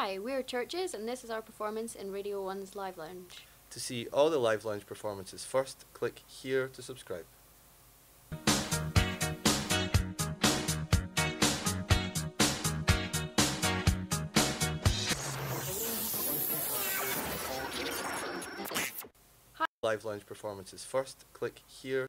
Hi, we're Chvrches, and this is our performance in Radio 1's Live Lounge. To see all the Live Lounge performances first, click here to subscribe. Live Lounge performances first, click here